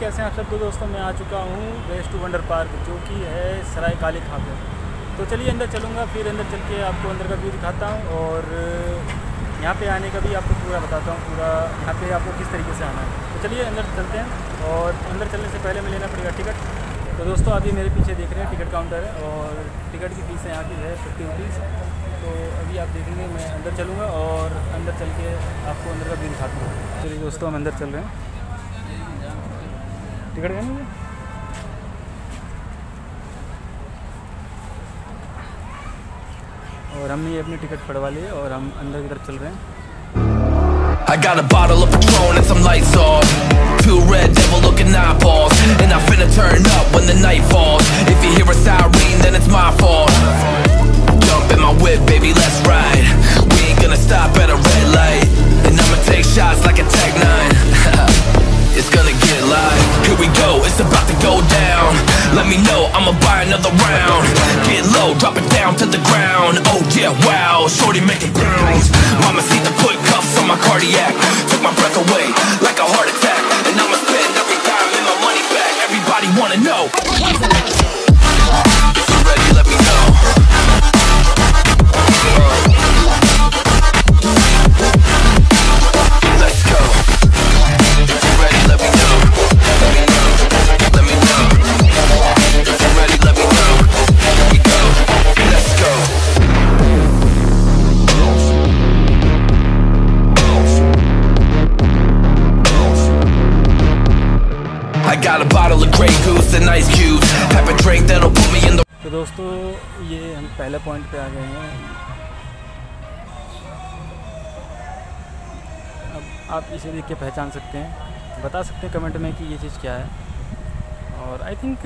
कैसे हैं आप सब? तो दोस्तों, मैं आ चुका हूँ वेस्ट वंडर पार्क, जो कि है सराय काली खाकर। तो चलिए अंदर चलूँगा, फिर अंदर चल के आपको अंदर का व्यू दिखाता हूँ और यहाँ पे आने का भी आपको पूरा बताता हूँ, पूरा यहाँ पे आपको किस तरीके से आना है। तो चलिए अंदर चलते हैं और अंदर चलने से पहले मैं लेना पड़ेगा टिकट। तो दोस्तों अभी मेरे पीछे देख रहे हैं, टिकट काउंटर है और टिकट की फ़ीस यहाँ की है फिफ्टी रुपीज़। तो अभी आप देखेंगे, मैं अंदर चलूँगा और अंदर चल के आपको अंदर का व्यू दिखाता हूँ। चलिए दोस्तों, हम अंदर चल रहे हैं। टिकट है मुझे और हमने ये अपनी टिकट पड़वा ली और हम अंदर की तरफ़ चल रहे हैं। I got a bottle of Patron and some lights off. Let me know, I'ma buy another round. Get low, drop it down to the ground. Oh yeah, wow, shorty make it bounce Mama see the put cuffs on my cardiac. Took my breath away, like a heart attack I got a bottle of Grey Goose and ice cubes. Type of drink that'll put me in the तो दोस्तों, ये हम पहले point पे आ गए हैं। अब आप इसे देख के पहचान सकते हैं। बता सकते हैं कमेंट में कि ये चीज़ क्या है। और आई थिंक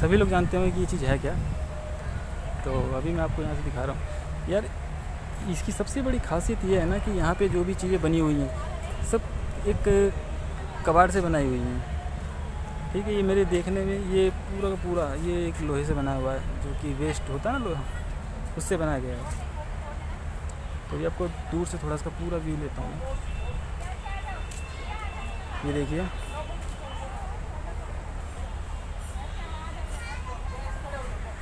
सभी लोग जानते होंगे कि ये चीज़ है क्या। तो अभी मैं आपको यहाँ से दिखा रहा हूँ। यार, इसकी सबसे बड़ी खासियत ये है ना कि यहाँ पे जो भी चीज़ें बनी हुई हैं, सब एक कबाड़ से बनाई हुई हैं। ठीक है, ये मेरे देखने में ये पूरा का पूरा, ये एक लोहे से बना हुआ है, जो कि वेस्ट होता है ना लोहा, उससे बनाया गया है। तो ये आपको दूर से थोड़ा इसका पूरा व्यू लेता हूँ ये देखिए।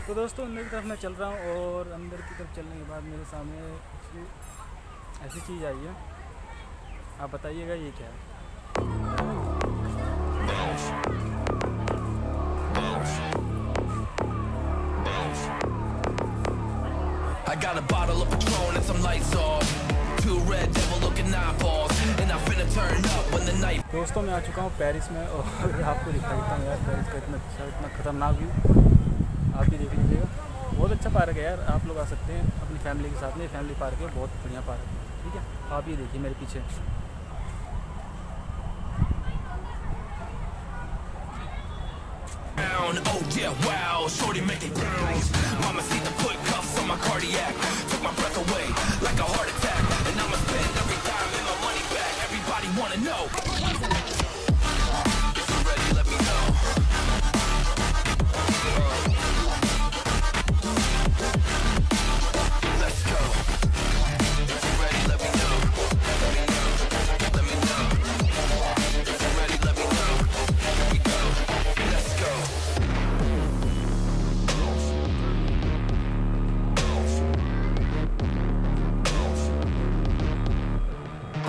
तो दोस्तों अंदर की तरफ़ मैं चल रहा हूँ और अंदर की तरफ़ चलने के बाद मेरे सामने ऐसी- ऐसी चीज़ आई है। आप बताइएगा ये क्या है। I got a bottle of Patron and some lights off Two red devil looking eyeballs And I'm finna turn up when the night दोस्तों मैं आ चुका हूँ पेरिस में और आपको दिखा देता हूँ यार पेरिस का इतना अच्छा इतना ख़तरनाक व्यू आप भी देख लीजिएगा बहुत अच्छा पार्क है यार आप लोग आ सकते हैं अपनी फैमिली के साथ में फैमिली पार्क है बहुत बढ़िया पार्क है ठीक है आप ये देखिए मेरे पीछे down Oh yeah, wow, shorty make it bounce Mama see the put cuffs on my cardiac. Took my breath away like a heart attack. And I'ma spend every dime and my money back. Everybody wanna know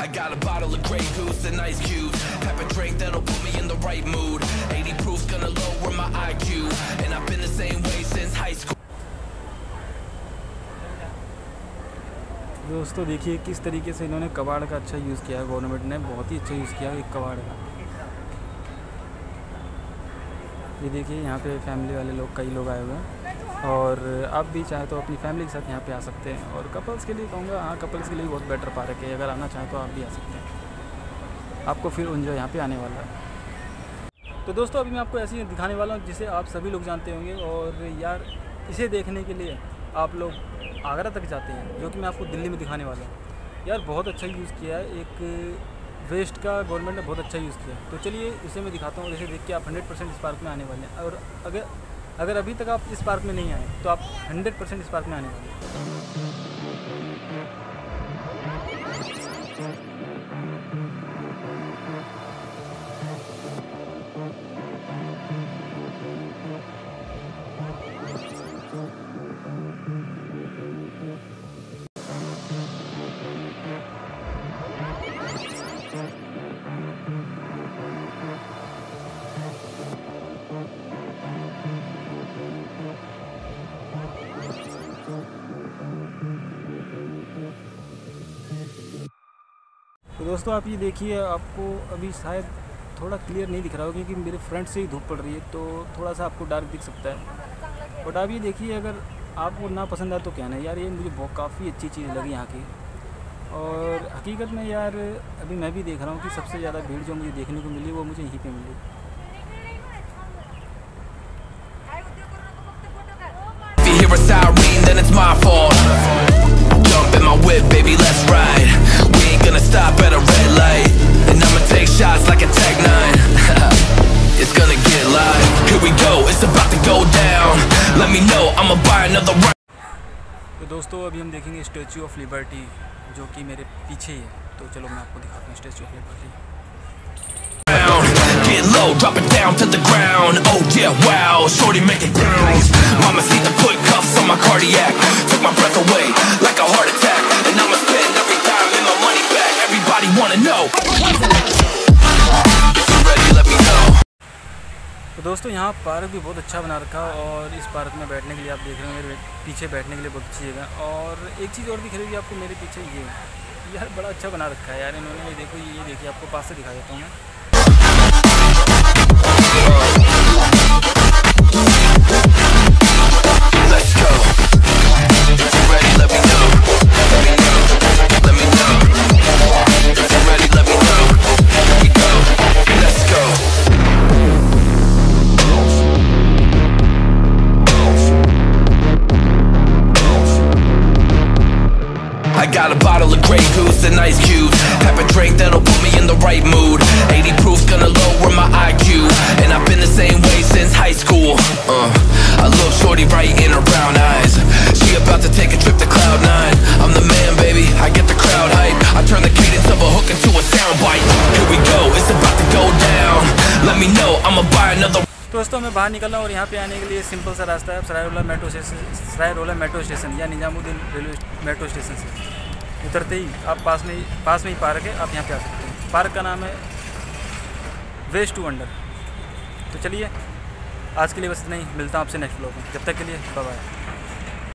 I got a bottle of Grey Goose and ice cubes. Type of drink that'll put me in the right mood. 80 proof's gonna lower my IQ. And I've been the same way since high school. दोस्तों देखिए किस तरीके से इन्होंने कबाड़ का अच्छा use किया है गवर्नमेंट ने बहुत ही अच्छा यूज़ किया है कबाड़ का ये देखिए यहाँ पे फैमिली वाले लोग कई लोग आए हुए हैं और आप भी चाहे तो अपनी फैमिली के साथ यहाँ पे आ सकते हैं। और कपल्स के लिए कहूँगा हाँ कपल्स के लिए बहुत बेटर पार्क है। अगर आना चाहें तो आप भी आ सकते हैं। आपको फिर उन्जॉय यहाँ पे आने वाला। है तो दोस्तों, अभी मैं आपको ऐसी दिखाने वाला हूँ, जिसे आप सभी लोग जानते होंगे। और यार, इसे देखने के लिए आप लोग आगरा तक जाते हैं, जो कि मैं आपको दिल्ली में दिखाने वाला हूँ। यार, बहुत अच्छा यूज़ किया है। एक वेस्ट का गवर्नमेंट ने बहुत अच्छा यूज़ किया तो चलिए, इसे मैं दिखाता हूँ इसे देख के आप 100 परसेंट इस पार्क में आने वाले हैं। और अगर अगर अभी तक आप इस पार्क में नहीं आए तो आप 100 परसेंट इस पार्क में आने वाले हैं दोस्तों, आप ये देखिए, आपको अभी शायद थोड़ा क्लियर नहीं दिख रहा होगा क्योंकि मेरे फ्रंट से ही धूप पड़ रही है तो थोड़ा सा आपको डार्क दिख सकता है। बट आप ये देखिए, अगर आपको ना पसंद आए तो क्या नहीं यार ये मुझे बहुत काफ़ी अच्छी चीज़ लगी यहाँ की। और हकीकत में यार, अभी मैं भी देख रहा हूँ कि सबसे ज़्यादा भीड़ जो मुझे देखने को मिली, वो मुझे यहीं पे मिली। Then it's my fault. तो दोस्तों अभी हम देखेंगे स्टेचू ऑफ़ लिबर्टी जो कि मेरे पीछे ही है तो चलो मैं आपको दिखाता हूँ Statue of Liberty Get low, drop it down to the ground. Oh yeah, wow, shorty make it bounce. Mama see the put cuffs on my cardiac. Took my breath away like a heart attack. दोस्तों, यहाँ park भी बहुत अच्छा बना रखा है और इस पार्क में बैठने के लिए आप देख रहे हैं मेरे पीछे बैठने के लिए बहुत अच्छी जगह और एक चीज़ और दिख रही होगी आपको मेरे पीछे, ये। यार, बड़ा अच्छा बना रखा है यार, इन्होंने, ये देखो, ये देखिए, आपको पास से दिखा देता हूँ मैं। I got a bottle of Grey Goose and ice cubes. Have a drink that'll put me in the right mood. 80 proof's gonna lower my IQ. And I've been the same way since high school. Uh, I look shorty right in her brown eyes. She about to take a trip to Cloud Nine. I'm the man, baby. I get the crowd hype. I turn the cadence of a hook into a soundbite. Here we go, it's about to go down. Let me know, I'ma buy another. दोस्तों मैं बाहर निकल रहा हूँ और यहाँ पे आने के लिए सिंपल सा रास्ता है सराय रोला मेट्रो स्टेशन सराय रोला मेट्रो स्टेशन या निजामुद्दीन रेलवे मेट्रो स्टेशन से उतरते ही आप पास में पास में ही पार्क है, आप यहाँ पे आ सकते हैं। पार्क का नाम है वेस्ट टू अंडर तो चलिए, आज के लिए बस इतना ही। मिलता हूँ आपसे नेक्स्ट ब्लॉग में। जब तक के लिए बाय